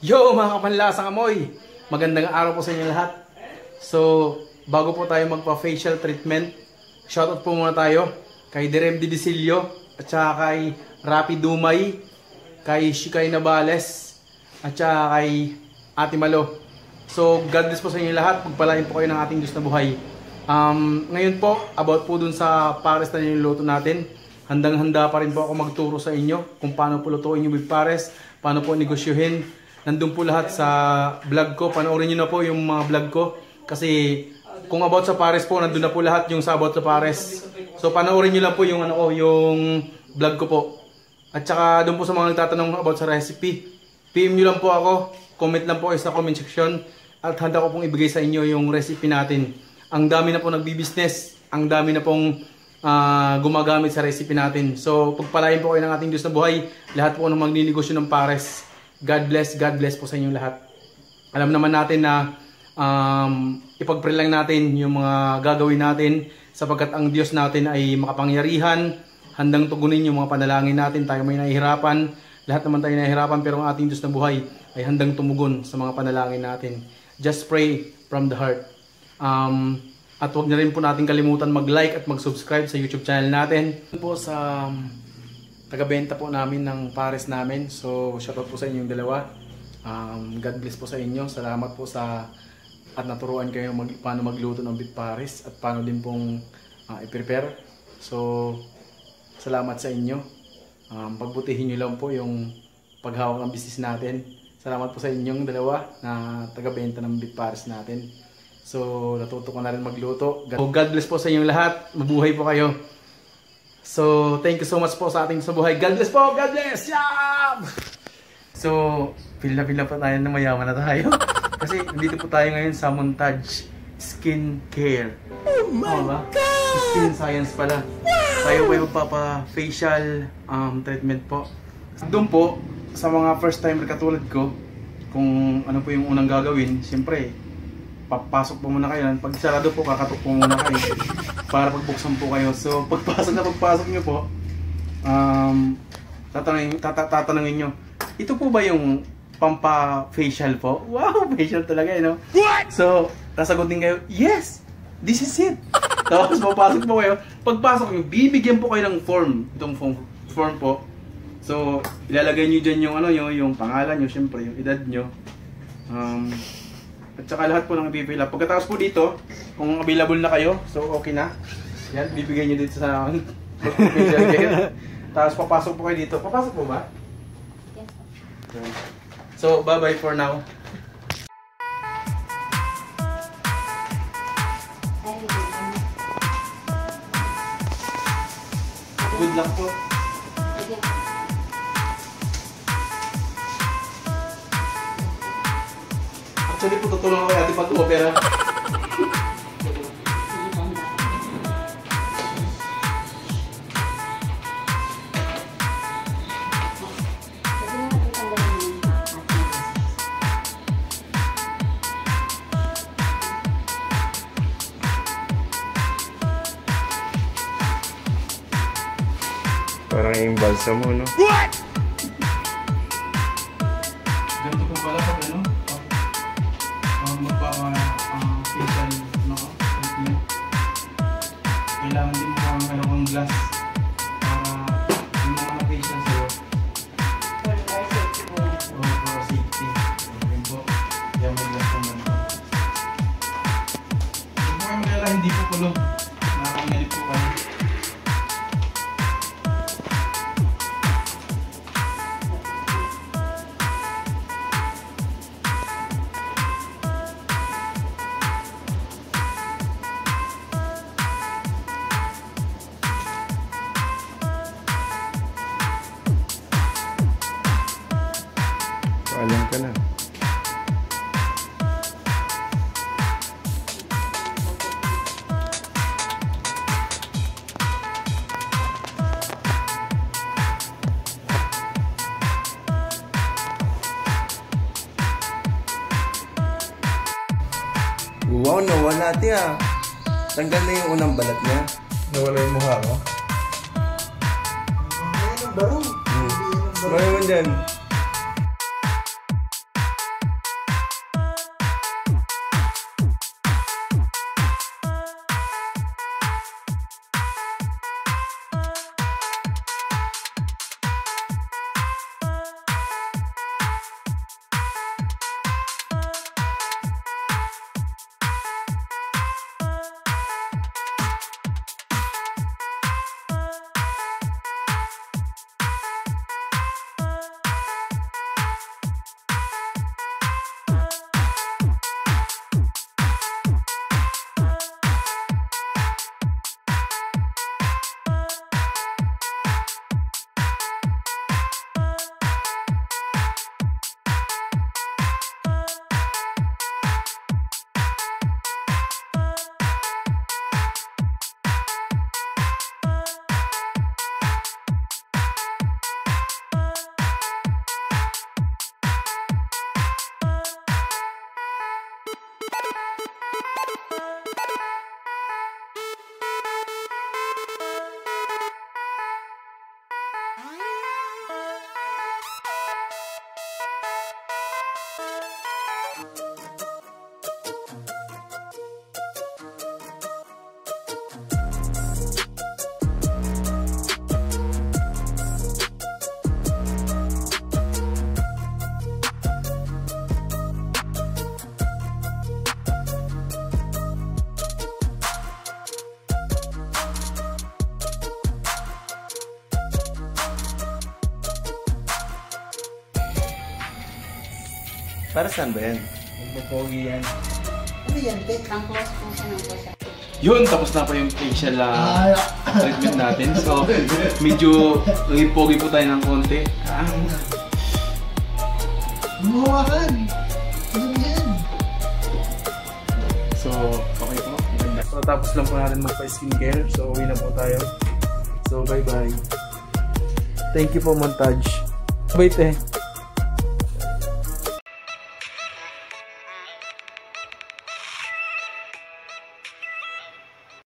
Yo mga kapanlasang amoy! Magandang araw po sa inyo lahat. So, bago po tayo magpa-facial treatment, shoutout po muna tayo kay Derem Didisilio at saka kay Rapi Dumay, kay Shikay Nabales at saka kay Ate Malo. So, God bless po sa inyo lahat. Pagpalain po kayo ng ating Diyos na buhay. Um, ngayon po, about po dun sa pares na niluluto natin. Handang-handa pa rin po ako magturo sa inyo kung paano po lutuin yung beef pares, paano po negosyohin, nandun po lahat sa vlog ko. Panoorin nyo na po yung mga vlog ko. Kasi kung about sa pares po, nandun na po lahat yung sa about sa pares. So panoorin nyo lang po yung ano ko, yung vlog ko po. At saka doon po sa mga nagtatanong about sa recipe, PM nyo lang po ako, comment lang po kayo sa comment section at handa ko pong ibigay sa inyo yung recipe natin. Ang dami na po nagbi-business, ang dami na pong uh, gumagamit sa recipe natin. So pagpalain po kayo ng ating Diyos na buhay, lahat po ng magninegosyo ng pares. God bless, God bless po sa inyong lahat. Alam naman natin na um, ipagpray lang natin yung mga gagawin natin sapagkat ang Diyos natin ay makapangyarihan, handang tugunin yung mga panalangin natin, tayo may nahihirapan, lahat naman tayo nahihirapan pero ang ating Diyos na buhay ay handang tumugon sa mga panalangin natin. Just pray from the heart. Um, at huwag na rin po natin kalimutan mag-like at mag-subscribe sa YouTube channel natin. Po sa tagabenta po namin ng pares namin. So, shoutout po sa inyong dalawa. Um, God bless po sa inyo. Salamat po sa at naturuan kayo mag, paano magluto ng beef pares at paano din pong uh, i-prepare. So, salamat sa inyo. Um, pagbutihin nyo lang po yung paghawak ng business natin. Salamat po sa inyong dalawa na tagabenta ng beef pares natin. So, natuto ko na rin magluto. God bless po sa inyong lahat. Mabuhay po kayo. So, thank you so much po sa ating sa buhay. God bless po! God bless! Yeah! So, feel na feel na po tayo na mayaman na tayo. Kasi dito po tayo ngayon sa Montage Skin Care. Oh my oh, God! Skin Science pala. Wow! Tayo po magpapa-facial um, treatment po. Doon po, sa mga first timer katulad ko, kung ano po yung unang gagawin, siyempre, papasok po muna kayo. Pag sarado po, kakatok po muna kayo. para pagbuksan po kayo. So, pagpasok na pagpasok nyo po, um, tatanungin, tata, tatanungin nyo, ito po ba yung pampa-facial po? Wow, facial talaga, you know? What? So, sasagutin kayo, yes, this is it. Tapos papasok po kayo. Pagpasok nyo, bibigyan po kayo ng form. Itong form, form po. So, ilalagay nyo dyan yung, ano, yung, yung pangalan nyo, syempre, yung edad nyo. Um, at saka lahat po ng up. Pagkatapos po dito, kung available na kayo, so okay na. Yan, bibigay nyo dito sa Tapos papasok po kayo dito. Papasok po ba? Yes. So, bye-bye for now. Good luck po. Actually po, tutulong ako natin pag-opera. Parang yung balsa mo, no? What? Alam Wow, nawala tiya. Tanggal na yung unang balat niya. Nawala yung mukha mo? Ano ba? Ano ba? Ano ba? Para saan ba yan? Magpapogi yan. Ano yan? Ang close po siya. Yun, tapos na po yung facial ah, treatment natin. So, medyo naging pogi po tayo ng konti. Ah, Mahawakan! Ano yan? so, okay po. Maganda. So, tapos lang po natin magpa-skincare. So, uwi na po tayo. So, bye-bye. Thank you po, montage. Wait eh.